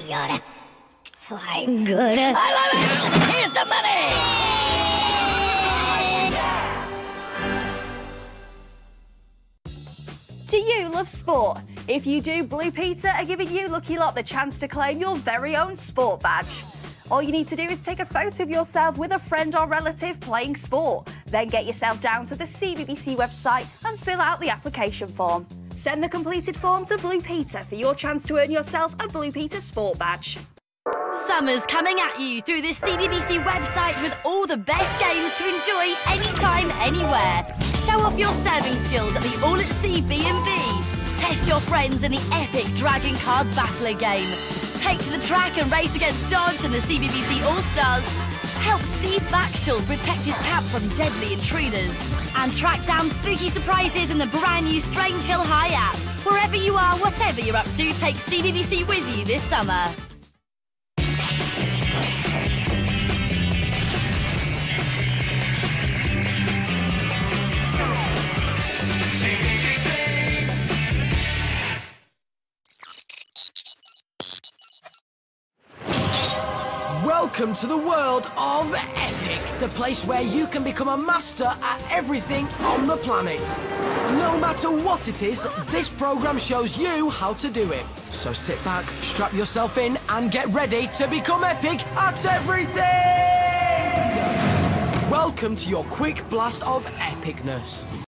my god. Good. I love it! Here's the money! Do you love sport? If you do, Blue Peter are giving you, lucky lot, the chance to claim your very own sport badge. All you need to do is take a photo of yourself with a friend or relative playing sport. Then get yourself down to the CBBC website and fill out the application form. Send the completed form to Blue Peter for your chance to earn yourself a Blue Peter sport badge. Summer's coming at you through the CBBC website with all the best games to enjoy anytime, anywhere. Show off your serving skills at the All at Sea B&B. Test your friends in the epic Dragon Cars Battler game. Take to the track and race against Dodge and the CBBC All-Stars. Steve Backshall protect his camp from deadly intruders. And track down spooky surprises in the brand new Strange Hill High app. Wherever you are, whatever you're up to, take CBBC with you this summer. Welcome to the world of Epic, the place where you can become a master at everything on the planet. No matter what it is, this program shows you how to do it. So sit back, strap yourself in, and get ready to become epic at everything! Welcome to your quick blast of epicness.